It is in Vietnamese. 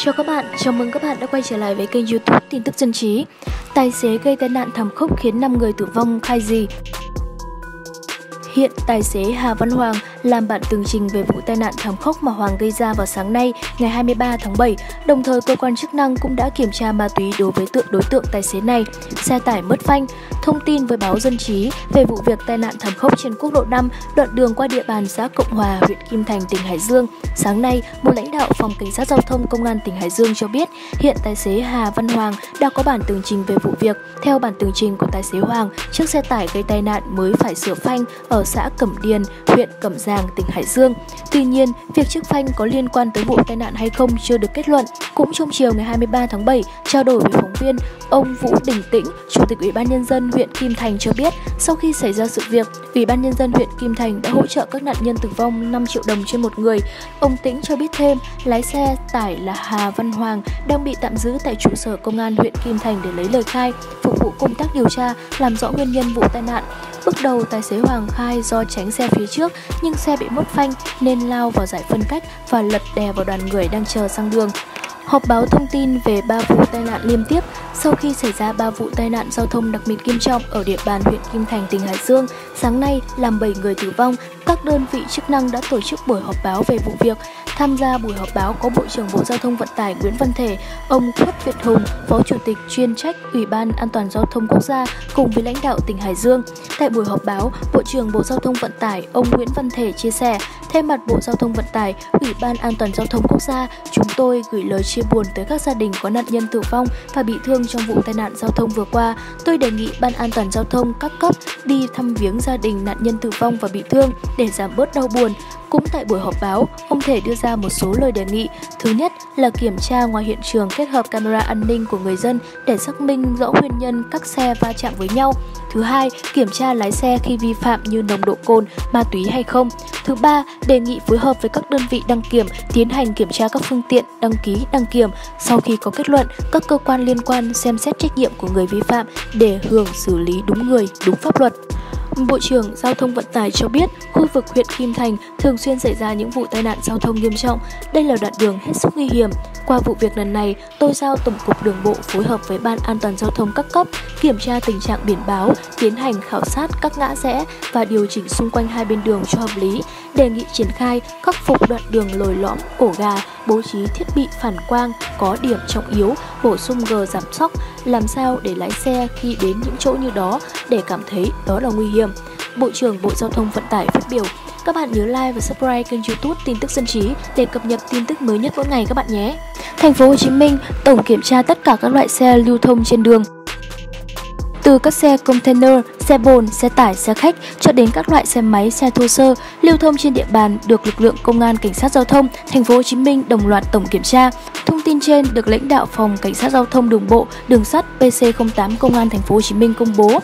Chào các bạn, chào mừng các bạn đã quay trở lại với kênh youtube tin tức dân trí Tài xế gây tai nạn thảm khốc khiến 5 người tử vong khai gì Hiện tài xế Hà Văn Hoàng làm bản tường trình về vụ tai nạn thảm khốc mà Hoàng gây ra vào sáng nay, ngày 23 tháng 7. Đồng thời, cơ quan chức năng cũng đã kiểm tra ma túy đối với tượng đối tượng tài xế này. Xe tải mất phanh, thông tin với báo Dân trí về vụ việc tai nạn thảm khốc trên quốc lộ 5, đoạn đường qua địa bàn xã Cộng Hòa, huyện Kim Thành, tỉnh Hải Dương. Sáng nay, một lãnh đạo phòng cảnh sát giao thông công an tỉnh Hải Dương cho biết, hiện tài xế Hà Văn Hoàng đã có bản tường trình về vụ việc. Theo bản tường trình của tài xế Hoàng, chiếc xe tải gây tai nạn mới phải sửa phanh ở xã Cẩm Điền, huyện Cẩm Giàng, tỉnh Hải Dương. Tuy nhiên, việc chiếc phanh có liên quan tới vụ tai nạn hay không chưa được kết luận. Cũng trong chiều ngày 23 tháng 7, trao đổi với phóng viên, ông Vũ Đình Tĩnh, Chủ tịch Ủy ban Nhân dân huyện Kim Thành cho biết, sau khi xảy ra sự việc, Ủy ban Nhân dân huyện Kim Thành đã hỗ trợ các nạn nhân tử vong 5 triệu đồng trên một người. Ông Tĩnh cho biết thêm, lái xe tải là Hà Văn Hoàng đang bị tạm giữ tại trụ sở công an huyện Kim Thành để lấy lời khai, phục vụ công tác điều tra, làm rõ nguyên nhân vụ tai nạn. Bước đầu, tài xế Hoàng khai do tránh xe phía trước nhưng xe bị mất phanh nên lao vào giải phân cách và lật đè vào đoàn người đang chờ sang đường. Họp báo thông tin về 3 vụ tai nạn liên tiếp sau khi xảy ra 3 vụ tai nạn giao thông đặc biệt nghiêm trọng ở địa bàn huyện Kim Thành, tỉnh Hải Dương. Sáng nay làm 7 người tử vong, các đơn vị chức năng đã tổ chức buổi họp báo về vụ việc. Tham gia buổi họp báo có Bộ trưởng Bộ Giao thông Vận tải Nguyễn Văn Thể, ông Khuất Việt Hùng, Phó Chủ tịch chuyên trách Ủy ban An toàn Giao thông Quốc gia cùng với lãnh đạo tỉnh Hải Dương. Tại buổi họp báo, Bộ trưởng Bộ Giao thông Vận tải ông Nguyễn Văn Thể chia sẻ, thay mặt Bộ Giao thông Vận tải, Ủy ban An toàn Giao thông Quốc gia, chúng tôi gửi lời chia buồn tới các gia đình có nạn nhân tử vong và bị thương trong vụ tai nạn giao thông vừa qua. Tôi đề nghị Ban An toàn Giao thông các cấp đi thăm viếng gia đình nạn nhân tử vong và bị thương để giảm bớt đau buồn. Cũng tại buổi họp báo, ông Thể đưa ra một số lời đề nghị. Thứ nhất là kiểm tra ngoài hiện trường kết hợp camera an ninh của người dân để xác minh rõ nguyên nhân các xe va chạm với nhau. Thứ hai, kiểm tra lái xe khi vi phạm như nồng độ cồn, ma túy hay không. Thứ ba, đề nghị phối hợp với các đơn vị đăng kiểm tiến hành kiểm tra các phương tiện đăng ký đăng kiểm. Sau khi có kết luận, các cơ quan liên quan xem xét trách nhiệm của người vi phạm để hưởng xử lý đúng người, đúng pháp luật. Bộ trưởng Giao thông Vận tải cho biết, khu vực huyện Kim Thành thường xuyên xảy ra những vụ tai nạn giao thông nghiêm trọng. Đây là đoạn đường hết sức nguy hiểm. Qua vụ việc lần này, tôi giao Tổng cục Đường bộ phối hợp với Ban An toàn Giao thông các cấp kiểm tra tình trạng biển báo, tiến hành khảo sát các ngã rẽ và điều chỉnh xung quanh hai bên đường cho hợp lý, đề nghị triển khai khắc phục đoạn đường lồi lõm, ổ gà, bố trí thiết bị phản quang có điểm trọng yếu, bổ sung gờ giảm sóc, làm sao để lái xe khi đến những chỗ như đó để cảm thấy đó là nguy hiểm. Bộ trưởng Bộ Giao thông Vận tải phát biểu các bạn nhớ like và subscribe kênh YouTube tin tức dân trí để cập nhật tin tức mới nhất mỗi ngày các bạn nhé. Thành phố Hồ Chí Minh tổng kiểm tra tất cả các loại xe lưu thông trên đường từ các xe container, xe bồn, xe tải, xe khách cho đến các loại xe máy, xe thô sơ lưu thông trên địa bàn được lực lượng công an cảnh sát giao thông thành phố Hồ Chí Minh đồng loạt tổng kiểm tra. Thông tin trên được lãnh đạo phòng cảnh sát giao thông đường bộ, đường sắt PC08 công an thành phố Hồ Chí Minh công bố